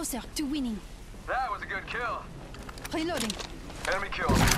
closer to winning. That was a good kill. Reloading. Enemy killed.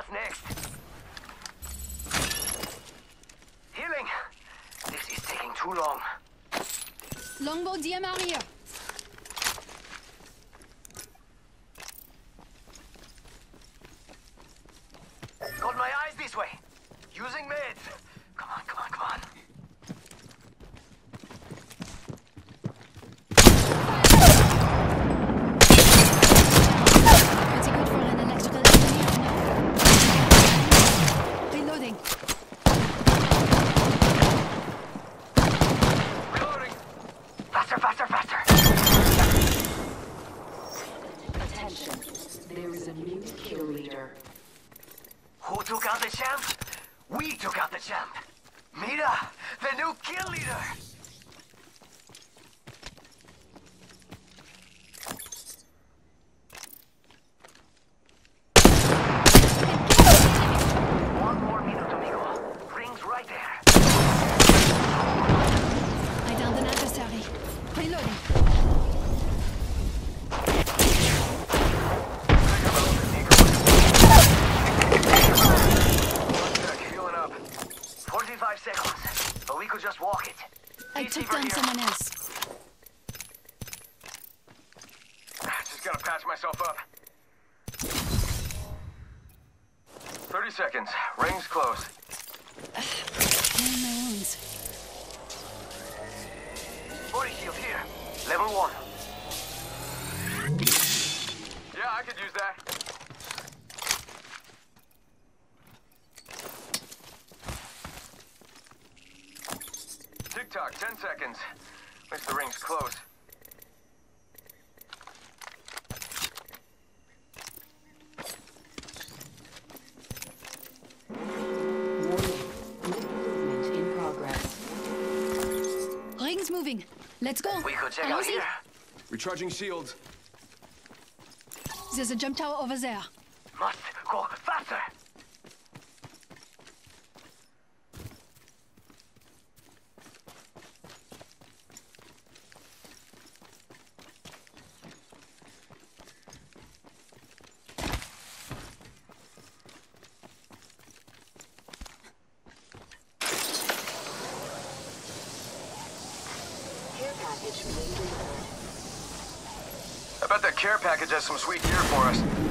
What's next? Healing! This is taking too long. Longbow DM out here. right there. The ring's close. Ring's moving. Let's go. We could check How out here. Recharging shields. There's a jump tower over there. Must go bet that care package has some sweet gear for us.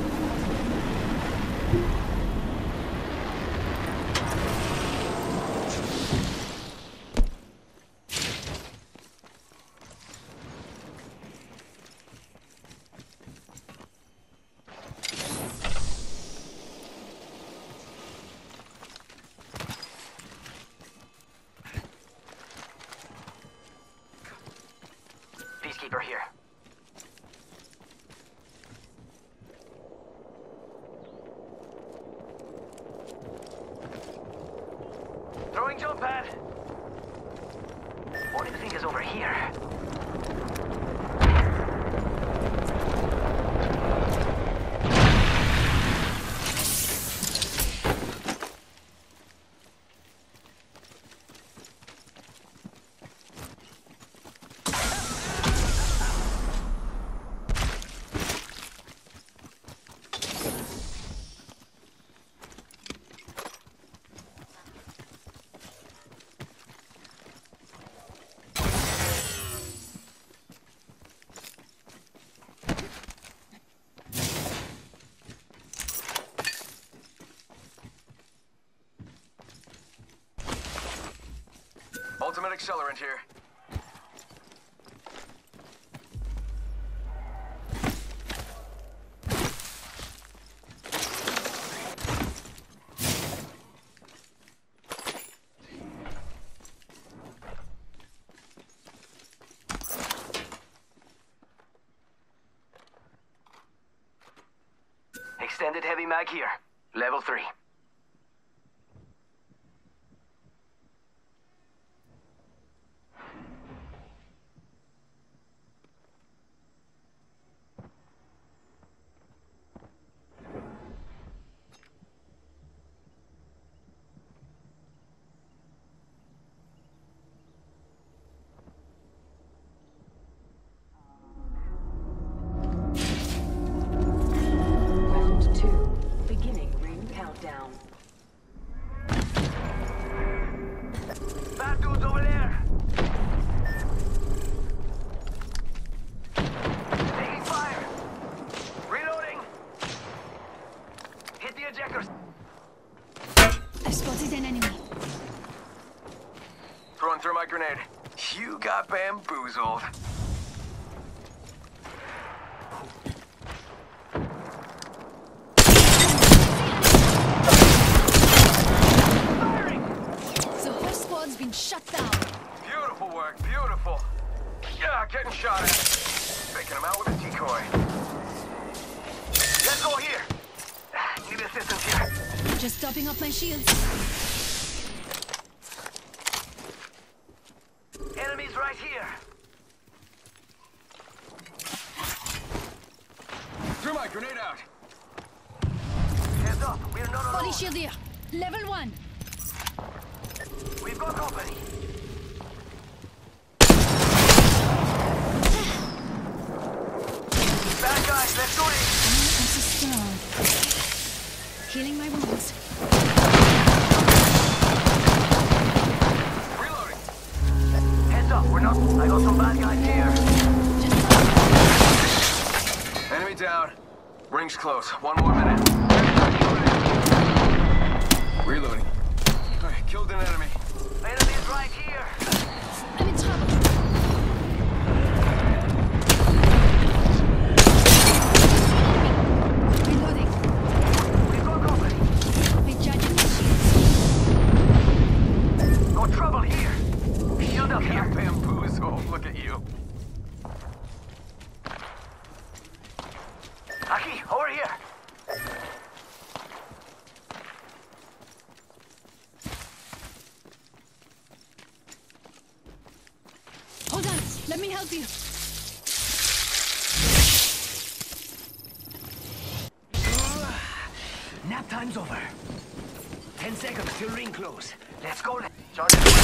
Accelerant here. Extended heavy mag here. Level 3. Throwing through my grenade. You got bamboozled. Firing! The whole squad's been shut down. Beautiful work, beautiful. Yeah, getting shot at. Faking him out with a decoy. Let's go here! Need assistance here. Just topping up my shields. Right here. Threw my grenade out. Heads up, we're not Body alone. shield here. Level one. We've got company. Bad guys, let's do it! This is strong. Healing my wounds. I got some bad guys here. Enemy down. Ring's close. One more minute. Reloading. Alright, killed an enemy. Enemies right here. I'm in trouble. Reloading. We've got company. Recharging my shields. Got trouble here. Shield up Yeah, here. Bamboozle. Look at you. Aki, over here. Hold on. Let me help you. Nap time's over. Ten seconds till ring close. Let's go. Charge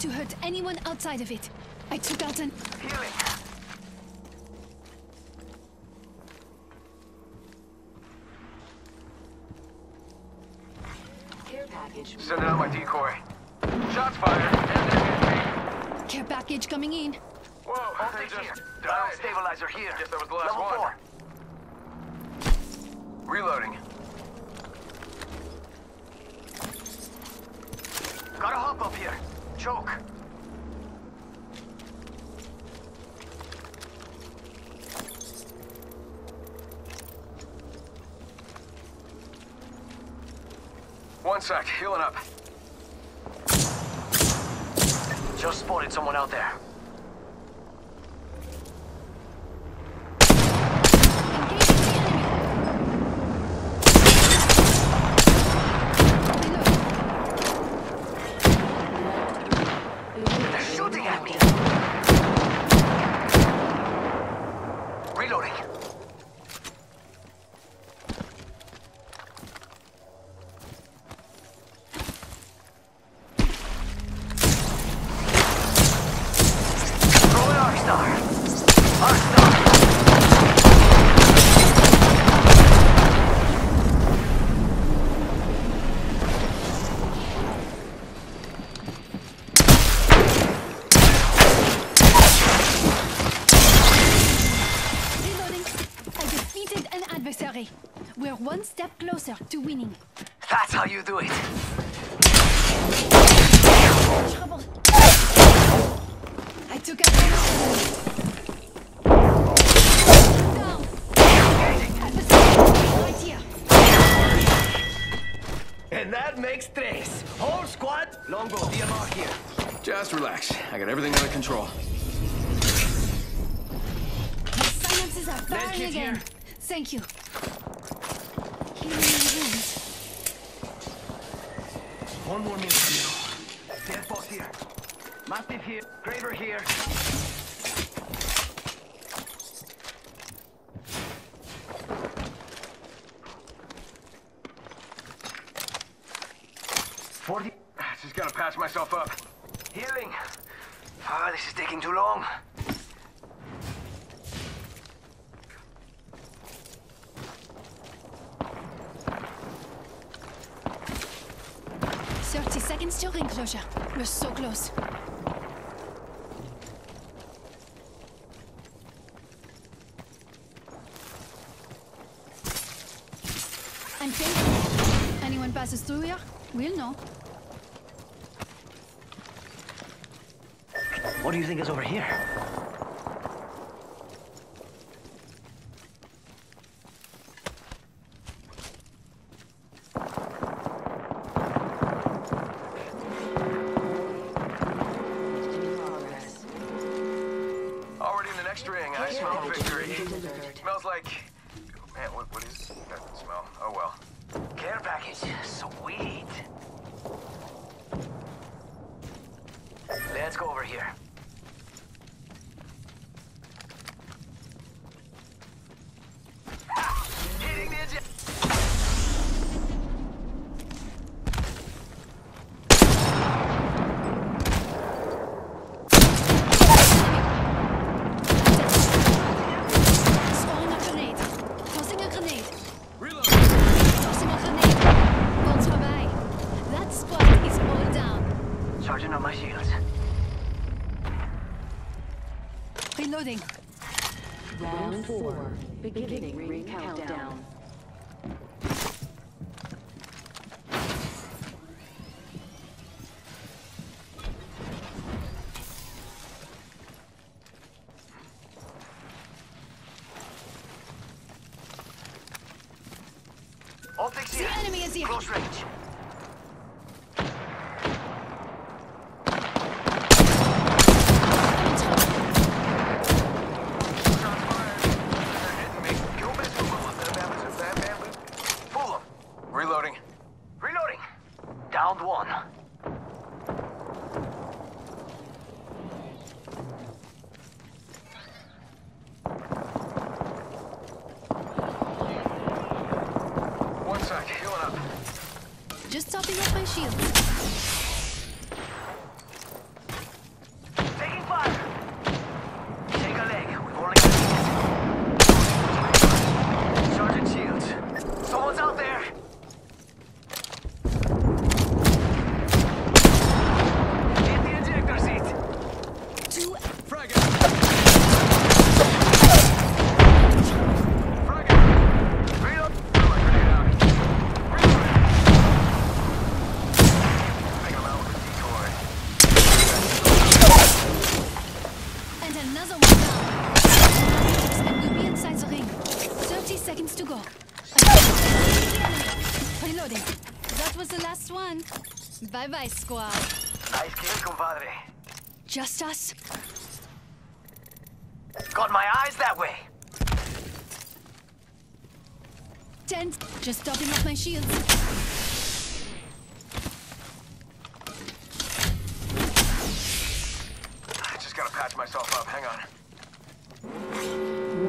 to hurt anyone outside of it. I took out an... Healing. Care package. Sending out my decoy. Shots fired. And they're Care package coming in. Whoa, hold Optics just here. died. Ground stabilizer here. Guess that was the last Level one. four. Reloading. Gotta hop up here. Choke. One sec, healing up. Just spotted someone out there. Engage the enemy. Reload. They're shooting at me. Reloading. Throw an Arc Star. Arc Star. One step closer to winning. That's how you do it. Trouble. I took out Down. Right here. And that makes tres. Whole squad, Longbow, DMR here. Just relax. I got everything under control. My silences are firing again. here. Thank you. Healing my wounds. One more minute. Dead boss here. Mastiff here. Graver here. Forty. Just gotta patch myself up. Healing. Ah, this is taking too long. Thirty seconds till ring closure. We're so close. I'm safe. Anyone passes through here, we'll know. What do you think is over here? Round four. Beginning ring countdown. That was the last one. Bye bye, squad. Nice kill, compadre. Just us. Got my eyes that way. Ten. Just topping up my shields. I just gotta patch myself up. Hang on.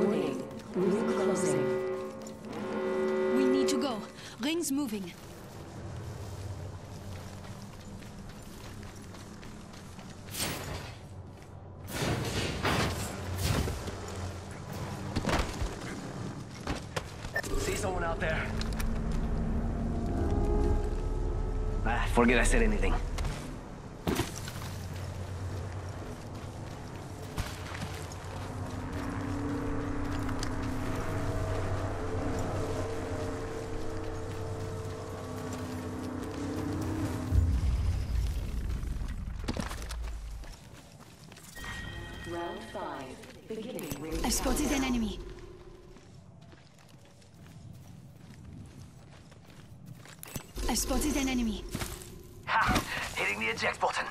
Warning. Ring closing. We need to go. Ring's moving. anyone out there? Ah, forget I said anything. I've spotted an enemy. I've spotted an enemy. Ha! Hitting the eject button.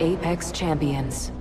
Apex Champions.